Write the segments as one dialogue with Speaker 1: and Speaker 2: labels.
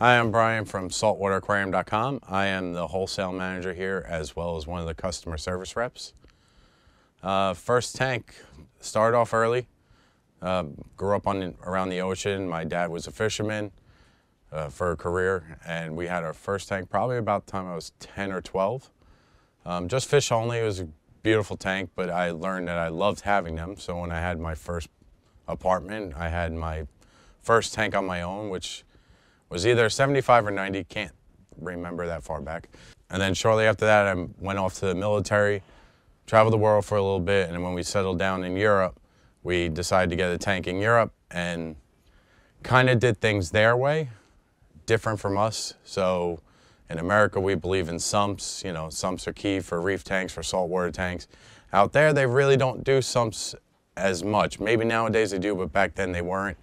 Speaker 1: Hi, I'm Brian from saltwateraquarium.com. I am the wholesale manager here as well as one of the customer service reps. Uh, first tank, started off early. Uh, grew up on around the ocean. My dad was a fisherman uh, for a career, and we had our first tank probably about the time I was 10 or 12. Um, just fish only. It was beautiful tank, but I learned that I loved having them. So when I had my first apartment, I had my first tank on my own, which was either 75 or 90, can't remember that far back. And then shortly after that, I went off to the military, traveled the world for a little bit, and when we settled down in Europe, we decided to get a tank in Europe and kind of did things their way, different from us. So in America, we believe in sumps. You know, sumps are key for reef tanks, for saltwater tanks. Out there, they really don't do sumps as much. Maybe nowadays they do, but back then they weren't.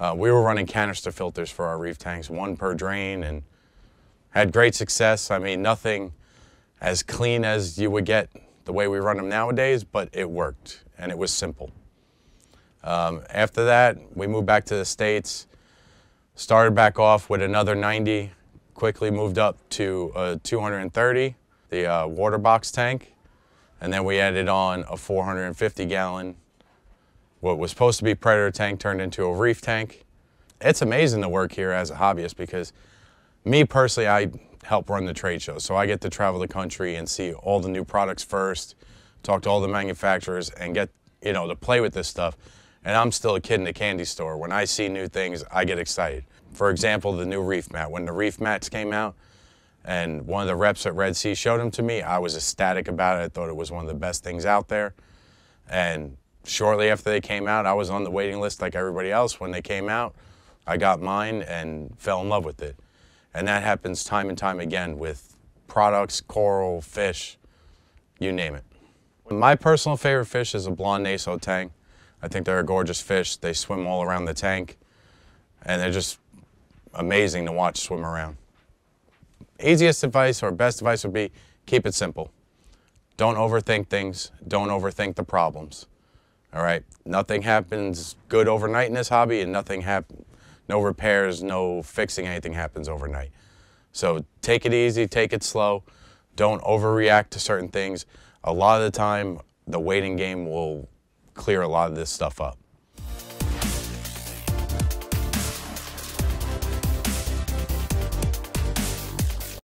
Speaker 1: Uh, we were running canister filters for our reef tanks, one per drain, and had great success. I mean, nothing as clean as you would get the way we run them nowadays, but it worked and it was simple. Um, after that, we moved back to the States, started back off with another 90, quickly moved up to a 230, the uh, Waterbox tank, and then we added on a 450 gallon what was supposed to be predator tank turned into a reef tank. It's amazing to work here as a hobbyist because me personally, I help run the trade show. So I get to travel the country and see all the new products first, talk to all the manufacturers and get, you know, to play with this stuff. And I'm still a kid in a candy store. When I see new things, I get excited. For example, the new ReefMat. When the ReefMats came out and one of the reps at Red Sea showed them to me, I was ecstatic about it. I thought it was one of the best things out there. And shortly after they came out, I was on the waiting list like everybody else. When they came out, I got mine and fell in love with it. And that happens time and time again with products, coral, fish, you name it. My personal favorite fish is a blonde naso tang. I think they're a gorgeous fish. They swim all around the tank and they're just amazing to watch swim around. Easiest advice or best advice would be keep it simple. Don't overthink things. Don't overthink the problems. All right, nothing happens good overnight in this hobby, and nothing happen, no repairs, no fixing anything happens overnight. So take it easy, take it slow. Don't overreact to certain things. A lot of the time, the waiting game will clear a lot of this stuff up.